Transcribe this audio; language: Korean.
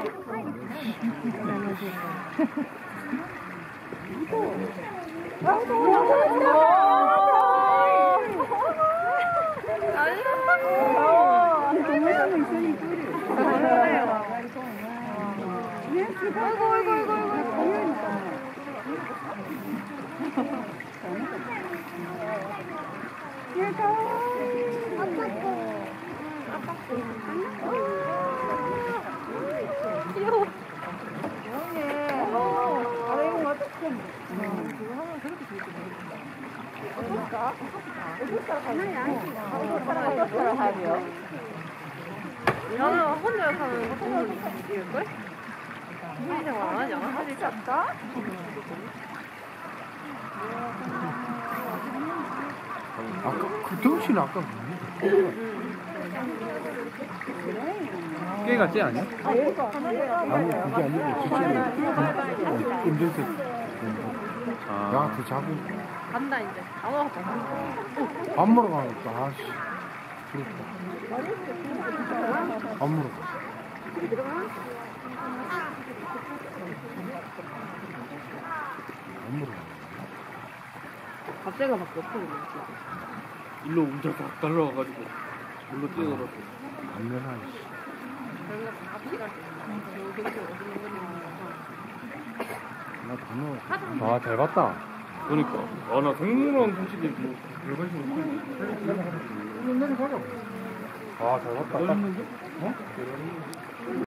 いや、かわいい。 나는 혼자 사는 동물일걸? 무리 생활 안 하지 않아? 하지 않까? 아까 그 덩치는 아까 뭐냐? 깨 같지 않냐? 아니 그게 아니고 운 전대 야더 자고. 간다 이제. 안 와봤다. 밥 먹으러 가니까 아씨. 그렇다. 밥 먹으러 가. 밥 먹으러 가 갑자기 밖에 없어. 일로 운전 딱 달려와가지고 일로 뛰어들었어. 안면하 씨 그런 거 갑시갈 때. 나밥 먹어 아 잘 봤다 그러니까 아 나 동물원 솔직히 뭐 별관심 없어. 아잘 봤다 딱. 어?